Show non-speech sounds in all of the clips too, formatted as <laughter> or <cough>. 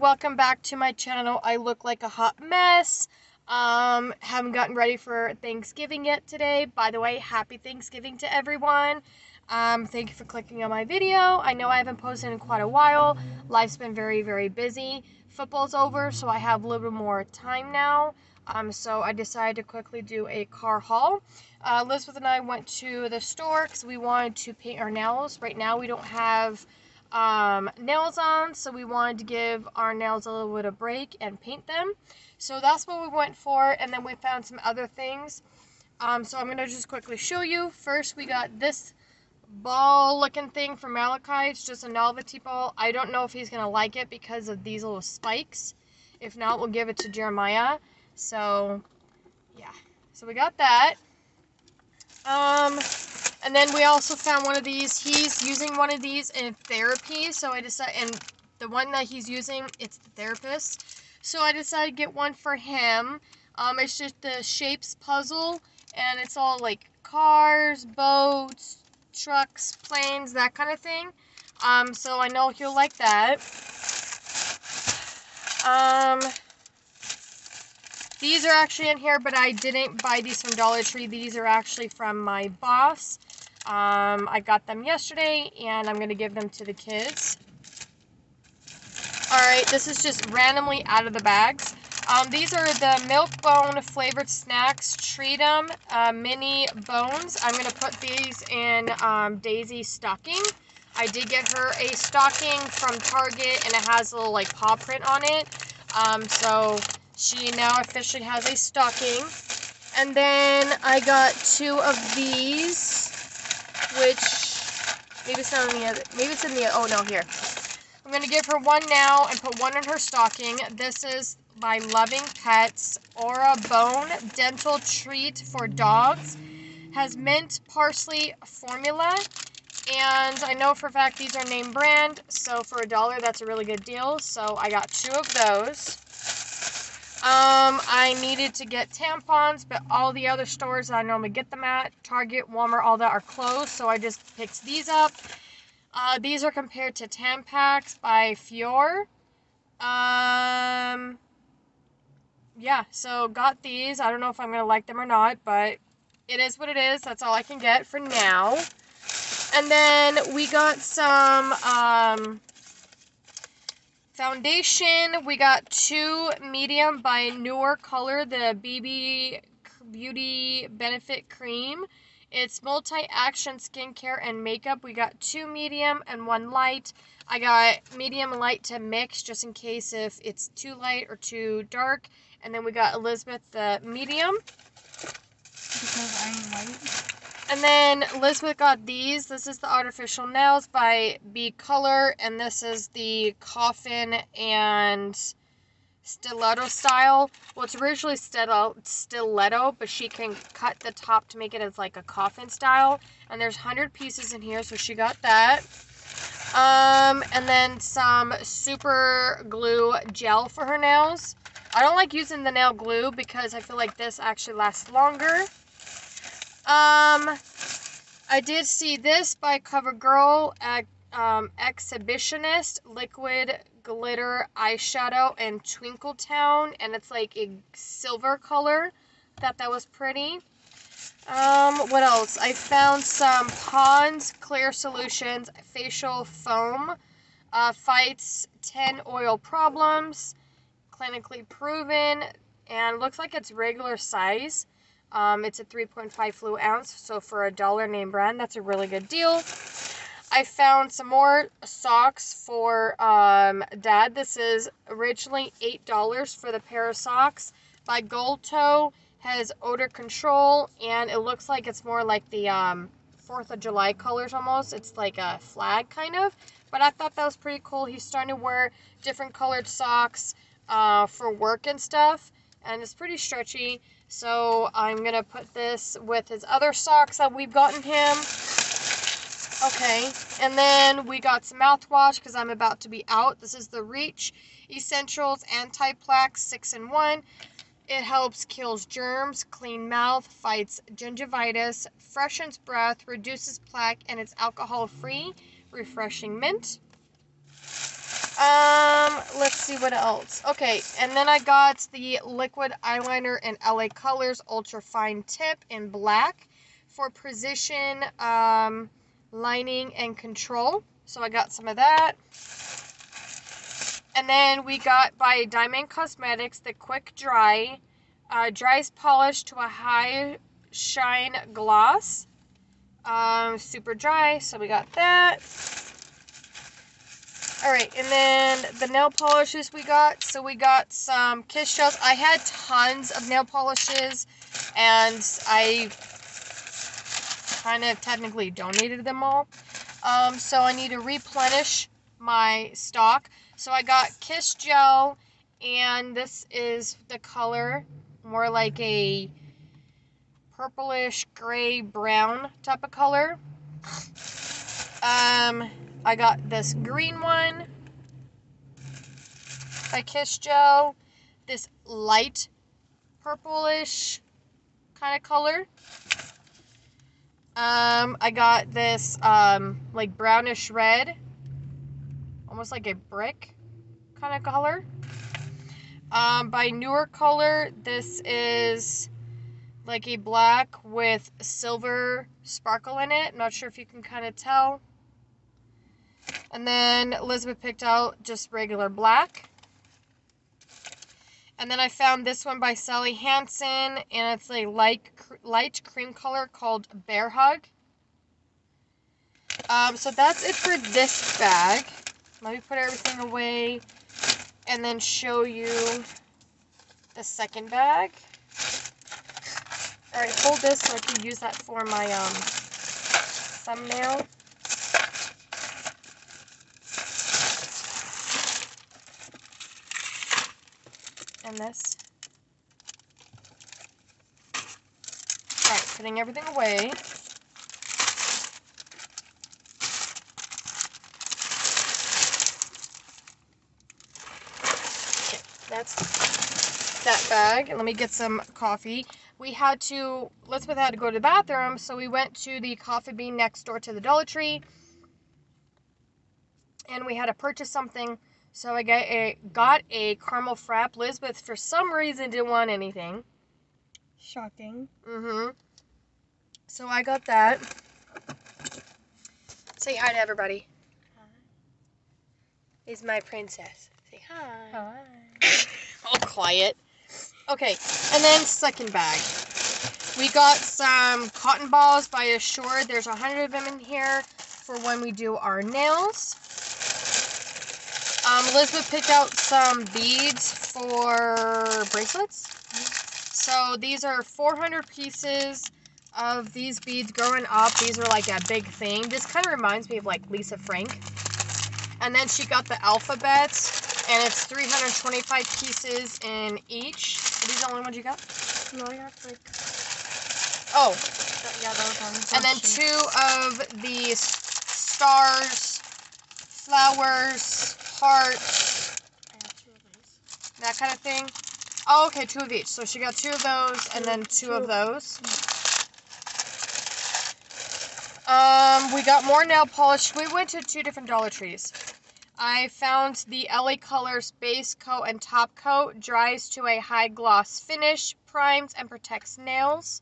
welcome back to my channel. I look like a hot mess. Um, haven't gotten ready for Thanksgiving yet today. By the way, happy Thanksgiving to everyone. Um, thank you for clicking on my video. I know I haven't posted in quite a while. Life's been very, very busy. Football's over, so I have a little bit more time now. Um, so I decided to quickly do a car haul. Uh, Elizabeth and I went to the store because we wanted to paint our nails. Right now we don't have um, nails on, so we wanted to give our nails a little bit of break and paint them. So that's what we went for, and then we found some other things. Um, so I'm going to just quickly show you. First, we got this ball looking thing from Malachi. It's just a novelty ball. I don't know if he's going to like it because of these little spikes. If not, we'll give it to Jeremiah. So, yeah. So we got that. Um, and then we also found one of these. He's using one of these in therapy. So I decided, and the one that he's using, it's the therapist. So I decided to get one for him. Um, it's just the shapes puzzle. And it's all like cars, boats, trucks, planes, that kind of thing. Um, so I know he'll like that. Um, these are actually in here, but I didn't buy these from Dollar Tree. These are actually from my boss. Um, I got them yesterday, and I'm going to give them to the kids. Alright, this is just randomly out of the bags. Um, these are the milk bone flavored snacks, Treat 'em uh, mini bones. I'm going to put these in um, Daisy's stocking. I did get her a stocking from Target, and it has a little like paw print on it. Um, so she now officially has a stocking. And then I got two of these which maybe it's not in the other, maybe it's in the, oh no, here. I'm to give her one now and put one in her stocking. This is by Loving Pets Aura Bone Dental Treat for Dogs. Has mint parsley formula. And I know for a fact these are name brand, so for a dollar that's a really good deal. So I got two of those. Um, I needed to get tampons, but all the other stores I normally get them at, Target, Walmart, all that are closed, so I just picked these up. Uh, these are compared to Tampax by Fior. Um, yeah, so got these. I don't know if I'm going to like them or not, but it is what it is. That's all I can get for now. And then we got some, um, Foundation, we got two medium by Newer Color, the BB Beauty Benefit Cream. It's multi-action skincare and makeup. We got two medium and one light. I got medium light to mix just in case if it's too light or too dark. And then we got Elizabeth the medium. Because I'm white. And then Elizabeth got these. This is the Artificial Nails by B Color, and this is the Coffin and Stiletto style. Well, it's originally stiletto, but she can cut the top to make it as like a coffin style. And there's 100 pieces in here, so she got that. Um, and then some super glue gel for her nails. I don't like using the nail glue because I feel like this actually lasts longer. Um, I did see this by CoverGirl at um, Exhibitionist Liquid Glitter Eyeshadow in Twinkletown, and it's like a silver color. Thought that was pretty. Um, what else? I found some Pond's Clear Solutions Facial Foam. Uh, fights 10 oil problems. Clinically proven. And looks like it's regular size. Um, it's a 3.5 fluid ounce, so for a dollar name brand, that's a really good deal. I found some more socks for um, dad. This is originally $8 for the pair of socks by Gold Toe. Has odor control, and it looks like it's more like the um, 4th of July colors almost. It's like a flag kind of, but I thought that was pretty cool. He's starting to wear different colored socks uh, for work and stuff, and it's pretty stretchy. So I'm going to put this with his other socks that we've gotten him. Okay, and then we got some mouthwash because I'm about to be out. This is the Reach Essentials Anti-Plaque 6-in-1. It helps kills germs, clean mouth, fights gingivitis, freshens breath, reduces plaque, and it's alcohol-free. Refreshing mint. Um, let's see what else. Okay, and then I got the liquid eyeliner in LA Colors Ultra Fine Tip in black for precision um, lining and control. So I got some of that. And then we got by Diamond Cosmetics the Quick Dry uh, Dries Polish to a High Shine Gloss. Um, super dry, so we got that. All right, and then the nail polishes we got. So we got some kiss gels. I had tons of nail polishes, and I kind of technically donated them all. Um, so I need to replenish my stock. So I got kiss gel, and this is the color, more like a purplish gray brown type of color. Um, I got this green one by Kiss Gel. This light purplish kind of color. Um, I got this um, like brownish red, almost like a brick kind of color. Um, by Newer Color, this is like a black with silver sparkle in it. I'm Not sure if you can kind of tell. And then Elizabeth picked out just regular black. And then I found this one by Sally Hansen, and it's a light, light cream color called Bear Hug. Um, so that's it for this bag. Let me put everything away and then show you the second bag. Alright, hold this so I can use that for my um, thumbnail. This. Alright, putting everything away. Okay, that's that bag. And let me get some coffee. We had to, Elizabeth had to go to the bathroom, so we went to the coffee bean next door to the Dollar Tree. And we had to purchase something so I got a, got a caramel frap. Lisbeth, for some reason, didn't want anything. Shocking. Mm-hmm. So I got that. Say hi to everybody. Hi. Is my princess. Say hi. Hi. <laughs> All quiet. Okay, and then second bag. We got some cotton balls by Assured. There's a hundred of them in here for when we do our nails. Um, Elizabeth picked out some beads for bracelets. So these are 400 pieces of these beads growing up. These are like a big thing. This kind of reminds me of like Lisa Frank. And then she got the alphabets, and it's 325 pieces in each. Are these the only ones you got? No, I got like. Oh, Yeah, those ones. and then two of the stars, flowers, two these. that kind of thing. Oh, okay, two of each. So she got two of those and then two, Two of of- those. Um, we got more nail polish. We went to two different Dollar Trees. I found the LA Colors base coat and top coat dries to a high gloss finish, primes and protects nails.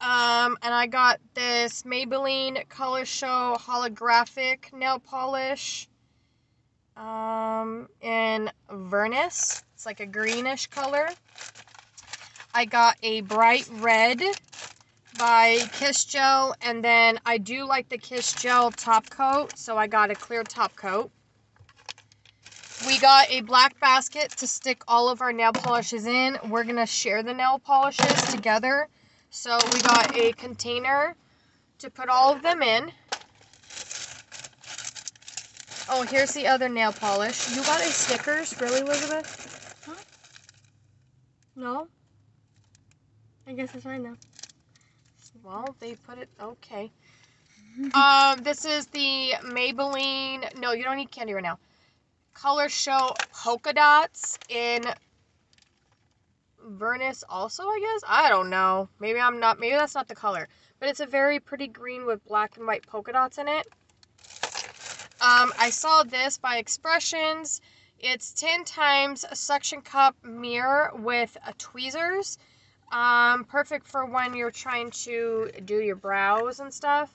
Um, and I got this Maybelline Color Show holographic nail polish. Um, in Vernus. It's like a greenish color. I got a bright red by Kiss Gel, and then I do like the Kiss Gel top coat, so I got a clear top coat. We got a black basket to stick all of our nail polishes in. We're going to share the nail polishes together. So we got a container to put all of them in. Oh, here's the other nail polish. You got a Snickers? Really, Elizabeth? No? I guess it's fine now. Well, they put it okay. <laughs> um, this is the Maybelline. No, you don't need candy right now. Color Show polka dots in Vernus. Also, I guess I don't know. Maybe I'm not. Maybe that's not the color. But it's a very pretty green with black and white polka dots in it. Um, I saw this by Expressions. It's 10 times a suction cup mirror with tweezers. Um, perfect for when you're trying to do your brows and stuff.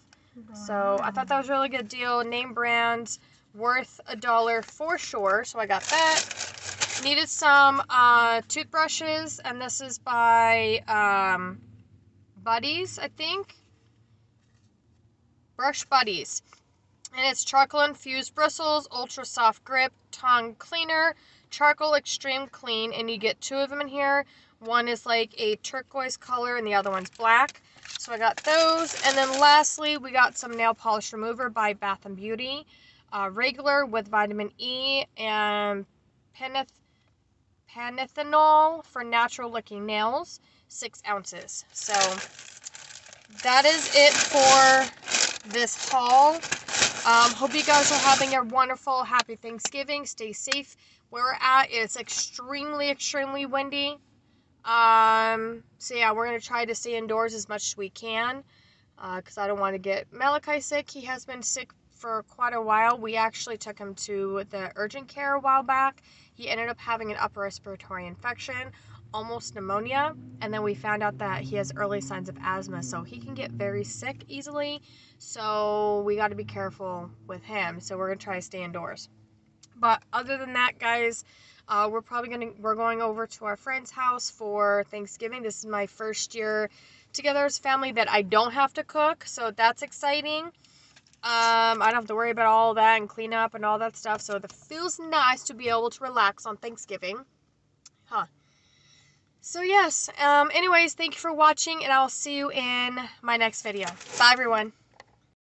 So I thought that was really good deal. Name brand, worth a dollar for sure. So I got that. Needed some uh, toothbrushes, and this is by um, Buddies, I think. Brush Buddies. And it's charcoal infused bristles, ultra soft grip, tongue cleaner, charcoal extreme clean, and you get two of them in here. One is like a turquoise color, and the other one's black. So I got those. And then lastly, we got some nail polish remover by Bath Beauty. Uh, regular with vitamin E and peneth panethanol for natural looking nails, six ounces. So that is it for this haul. Um, hope you guys are having a wonderful, happy Thanksgiving. Stay safe where we're at. It's extremely, extremely windy. Um, so yeah, we're gonna try to stay indoors as much as we can, because uh, I don't want to get Malachi sick. He has been sick for quite a while. We actually took him to the urgent care a while back. He ended up having an upper respiratory infection, almost pneumonia, and then we found out that he has early signs of asthma, so he can get very sick easily. So we got to be careful with him. So we're gonna try to stay indoors. But other than that, guys. Uh, we're probably gonna we're going over to our friend's house for Thanksgiving. This is my first year together as family that I don't have to cook, so that's exciting. Um, I don't have to worry about all that and clean up and all that stuff. So it feels nice to be able to relax on Thanksgiving. Huh. So yes. Um, anyways, thank you for watching, and I'll see you in my next video. Bye, everyone.